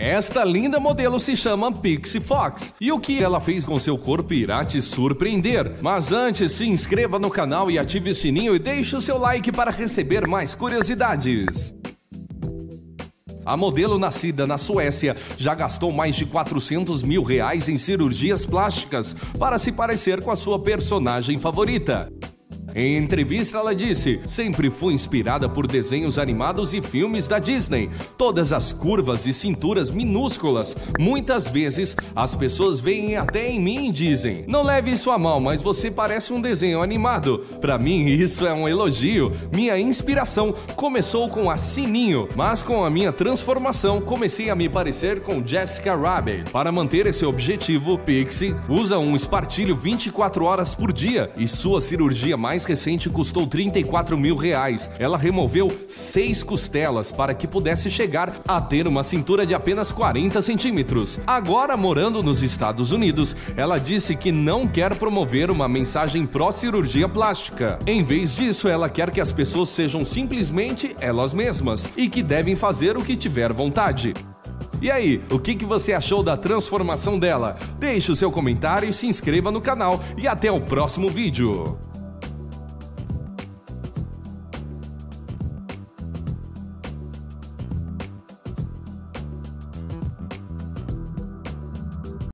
Esta linda modelo se chama Pixie Fox e o que ela fez com seu corpo irá te surpreender. Mas antes, se inscreva no canal e ative o sininho e deixe o seu like para receber mais curiosidades. A modelo nascida na Suécia já gastou mais de 400 mil reais em cirurgias plásticas para se parecer com a sua personagem favorita. Em entrevista, ela disse: Sempre fui inspirada por desenhos animados e filmes da Disney. Todas as curvas e cinturas minúsculas. Muitas vezes as pessoas veem até em mim e dizem: Não leve isso a mal, mas você parece um desenho animado. Para mim, isso é um elogio. Minha inspiração começou com a Sininho, mas com a minha transformação comecei a me parecer com Jessica Rabbit. Para manter esse objetivo, Pixie usa um espartilho 24 horas por dia e sua cirurgia mais mais recente custou 34 mil reais. Ela removeu seis costelas para que pudesse chegar a ter uma cintura de apenas 40 centímetros. Agora, morando nos Estados Unidos, ela disse que não quer promover uma mensagem pró-cirurgia plástica. Em vez disso, ela quer que as pessoas sejam simplesmente elas mesmas e que devem fazer o que tiver vontade. E aí, o que, que você achou da transformação dela? Deixe o seu comentário e se inscreva no canal. E até o próximo vídeo.